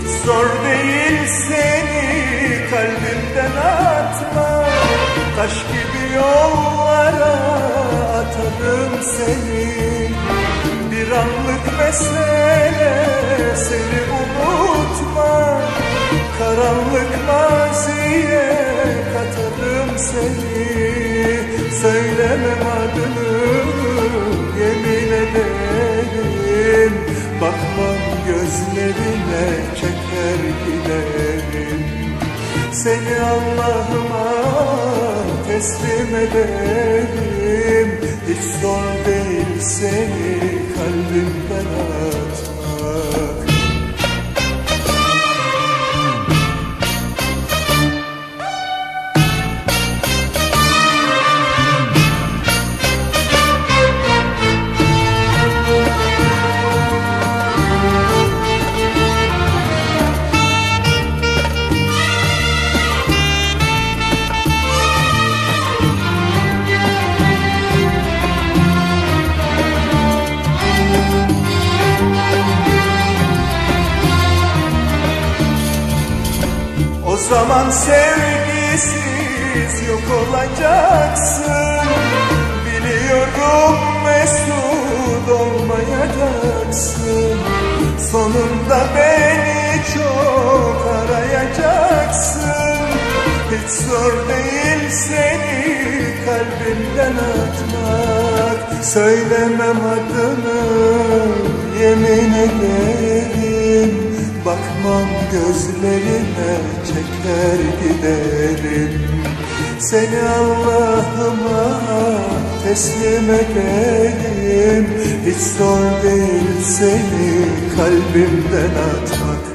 zor değil seni kalbimden atma. Taş gibi yollara atarım seni. Bir anlık mesele seni unutma. Karanlık maziye katarım seni. Söylemem adını Seni Allah'ıma teslim ederim Hiç zor değil seni kalbimden zaman sevgisiz yok olacaksın. Biliyorum mesut olmayacaksın. Sonunda beni çok arayacaksın. Hiç zor değil seni kalbimden atmak. Söylemem adını yemin ederim Bakmam gözlerine çeker giderim. Seni Allah'ıma teslim ederim. Hiç zor değil seni kalbimden atmak